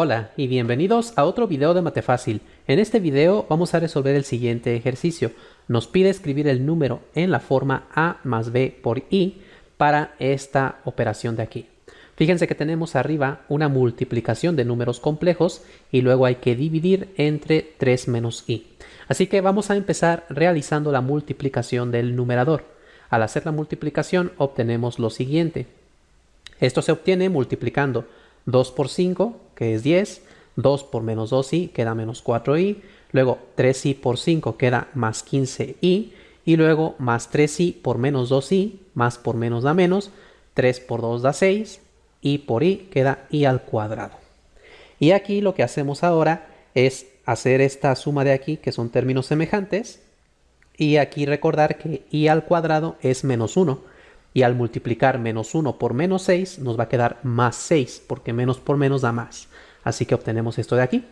Hola y bienvenidos a otro video de Mate Fácil. En este video vamos a resolver el siguiente ejercicio. Nos pide escribir el número en la forma a más b por i para esta operación de aquí. Fíjense que tenemos arriba una multiplicación de números complejos y luego hay que dividir entre 3 menos i. Así que vamos a empezar realizando la multiplicación del numerador. Al hacer la multiplicación obtenemos lo siguiente. Esto se obtiene multiplicando 2 por 5, que es 10, 2 por menos 2i queda menos 4i, luego 3i por 5 queda más 15i, y luego más 3i por menos 2i, más por menos da menos, 3 por 2 da 6, i por i queda i al cuadrado. Y aquí lo que hacemos ahora es hacer esta suma de aquí, que son términos semejantes, y aquí recordar que i al cuadrado es menos 1, y al multiplicar menos 1 por menos 6 nos va a quedar más 6 porque menos por menos da más. Así que obtenemos esto de aquí.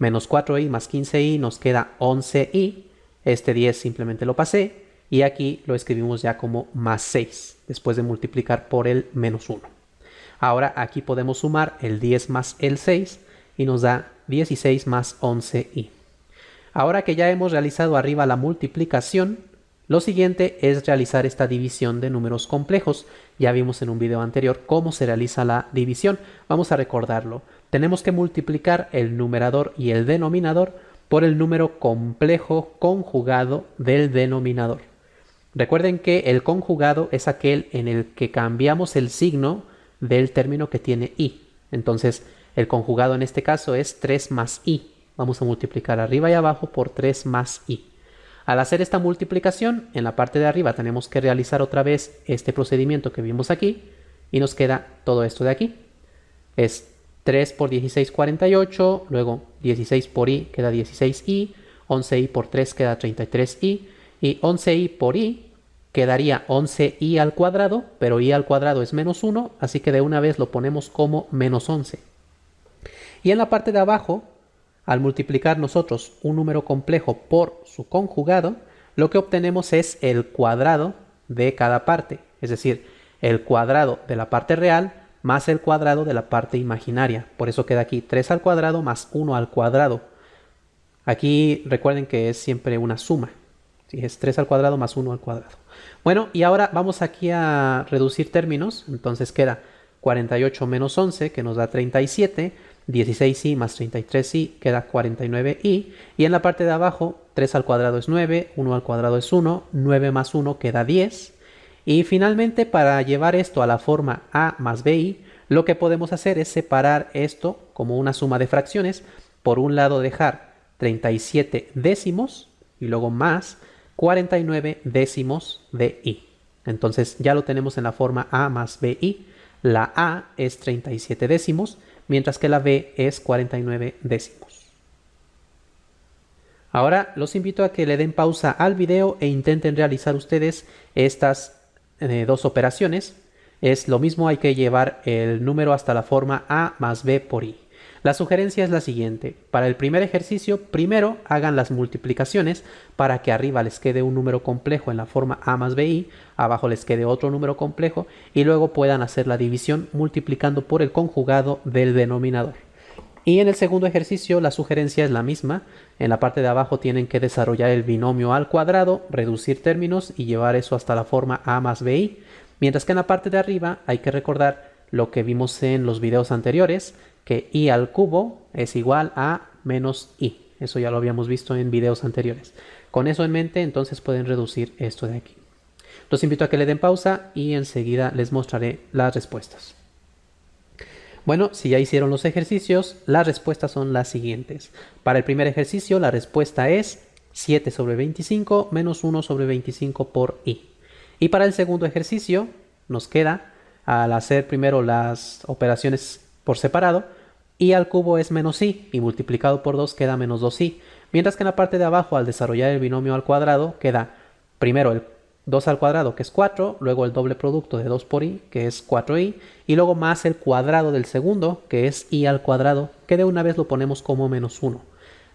Menos 4i más 15i nos queda 11i. Este 10 simplemente lo pasé y aquí lo escribimos ya como más 6 después de multiplicar por el menos 1. Ahora aquí podemos sumar el 10 más el 6 y nos da 16 más 11i. Ahora que ya hemos realizado arriba la multiplicación, lo siguiente es realizar esta división de números complejos. Ya vimos en un video anterior cómo se realiza la división. Vamos a recordarlo. Tenemos que multiplicar el numerador y el denominador por el número complejo conjugado del denominador. Recuerden que el conjugado es aquel en el que cambiamos el signo del término que tiene i. Entonces, el conjugado en este caso es 3 más i. Vamos a multiplicar arriba y abajo por 3 más i. Al hacer esta multiplicación, en la parte de arriba tenemos que realizar otra vez este procedimiento que vimos aquí y nos queda todo esto de aquí. Es 3 por 16, 48, luego 16 por i queda 16i, 11i por 3 queda 33i y 11i por i quedaría 11i al cuadrado, pero i al cuadrado es menos 1, así que de una vez lo ponemos como menos 11. Y en la parte de abajo al multiplicar nosotros un número complejo por su conjugado, lo que obtenemos es el cuadrado de cada parte, es decir, el cuadrado de la parte real más el cuadrado de la parte imaginaria. Por eso queda aquí 3 al cuadrado más 1 al cuadrado. Aquí recuerden que es siempre una suma. Es 3 al cuadrado más 1 al cuadrado. Bueno, y ahora vamos aquí a reducir términos. Entonces queda 48 menos 11, que nos da 37, 16i más 33i queda 49i. Y en la parte de abajo, 3 al cuadrado es 9, 1 al cuadrado es 1, 9 más 1 queda 10. Y finalmente, para llevar esto a la forma a más bi, lo que podemos hacer es separar esto como una suma de fracciones. Por un lado dejar 37 décimos y luego más 49 décimos de i. Entonces ya lo tenemos en la forma a más bi. La a es 37 décimos mientras que la B es 49 décimos. Ahora los invito a que le den pausa al video e intenten realizar ustedes estas eh, dos operaciones. Es lo mismo, hay que llevar el número hasta la forma A más B por I. La sugerencia es la siguiente. Para el primer ejercicio, primero hagan las multiplicaciones para que arriba les quede un número complejo en la forma a más bi, abajo les quede otro número complejo y luego puedan hacer la división multiplicando por el conjugado del denominador. Y en el segundo ejercicio la sugerencia es la misma. En la parte de abajo tienen que desarrollar el binomio al cuadrado, reducir términos y llevar eso hasta la forma a más bi. Mientras que en la parte de arriba hay que recordar lo que vimos en los videos anteriores, que i al cubo es igual a menos i. Eso ya lo habíamos visto en videos anteriores. Con eso en mente, entonces pueden reducir esto de aquí. Los invito a que le den pausa y enseguida les mostraré las respuestas. Bueno, si ya hicieron los ejercicios, las respuestas son las siguientes. Para el primer ejercicio, la respuesta es 7 sobre 25 menos 1 sobre 25 por i. Y para el segundo ejercicio, nos queda, al hacer primero las operaciones por separado, i al cubo es menos i y multiplicado por 2 queda menos 2i. Mientras que en la parte de abajo al desarrollar el binomio al cuadrado queda primero el 2 al cuadrado que es 4, luego el doble producto de 2 por i que es 4i y luego más el cuadrado del segundo que es i al cuadrado que de una vez lo ponemos como menos 1.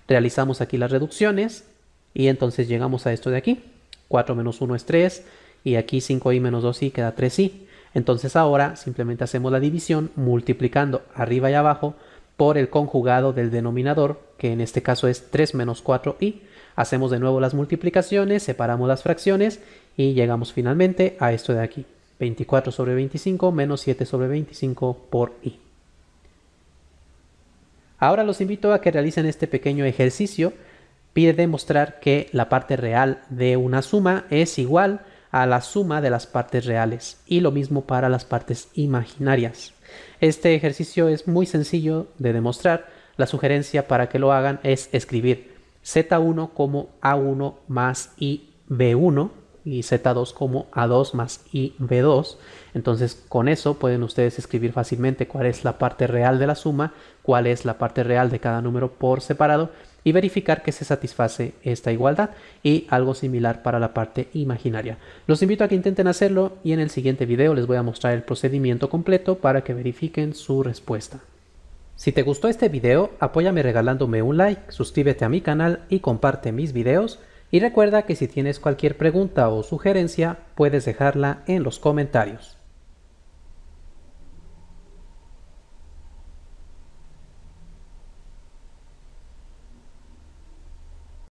Realizamos aquí las reducciones y entonces llegamos a esto de aquí. 4 menos 1 es 3 y aquí 5i menos 2i queda 3i. Entonces ahora simplemente hacemos la división multiplicando arriba y abajo por el conjugado del denominador, que en este caso es 3 menos 4i. Hacemos de nuevo las multiplicaciones, separamos las fracciones y llegamos finalmente a esto de aquí. 24 sobre 25 menos 7 sobre 25 por i. Ahora los invito a que realicen este pequeño ejercicio. Pide demostrar que la parte real de una suma es igual a la suma de las partes reales y lo mismo para las partes imaginarias. Este ejercicio es muy sencillo de demostrar. La sugerencia para que lo hagan es escribir z1 como a1 más ib1 y z2 como a2 más ib2. Entonces con eso pueden ustedes escribir fácilmente cuál es la parte real de la suma, cuál es la parte real de cada número por separado y verificar que se satisface esta igualdad y algo similar para la parte imaginaria. Los invito a que intenten hacerlo y en el siguiente video les voy a mostrar el procedimiento completo para que verifiquen su respuesta. Si te gustó este video, apóyame regalándome un like, suscríbete a mi canal y comparte mis videos y recuerda que si tienes cualquier pregunta o sugerencia, puedes dejarla en los comentarios.